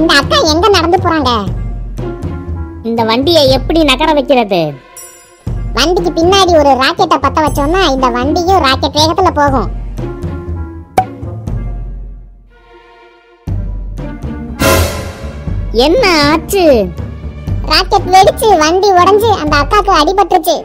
இந்த அக்கா எங்க நடந்து போறாங்க? இந்த வண்டியை எப்படி நகர வைக்கிறது? வண்டிக்கு பின்னாடி ஒரு ராக்கெட்டை பத்த வச்சோம்னா இந்த வண்டியும் ராக்கெட் வேகத்துல போகும். என்ன ஆச்சு? ராக்கெட் வெடிச்சு வண்டி உடைஞ்சு அந்த அக்காக்கு அடிபட்டுருச்சு.